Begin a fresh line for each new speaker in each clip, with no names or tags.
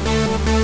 Thank you.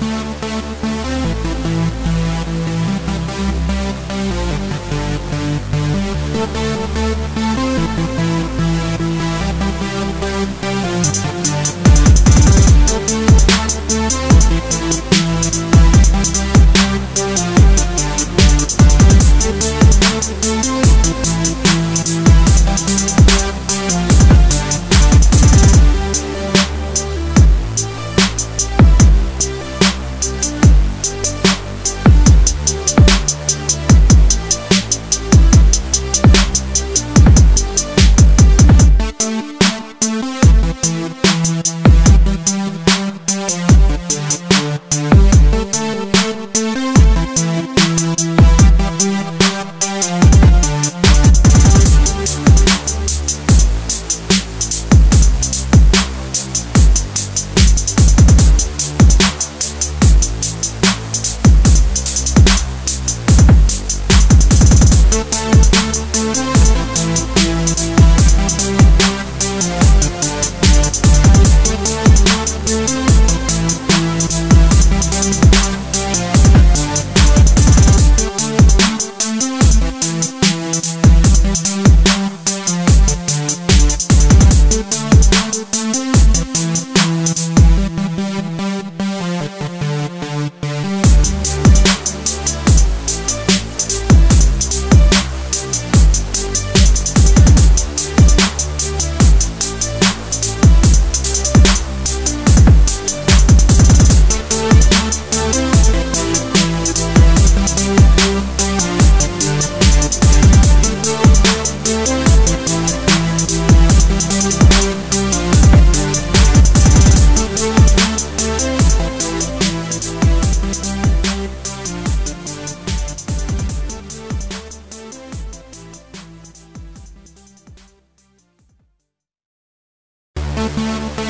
Thank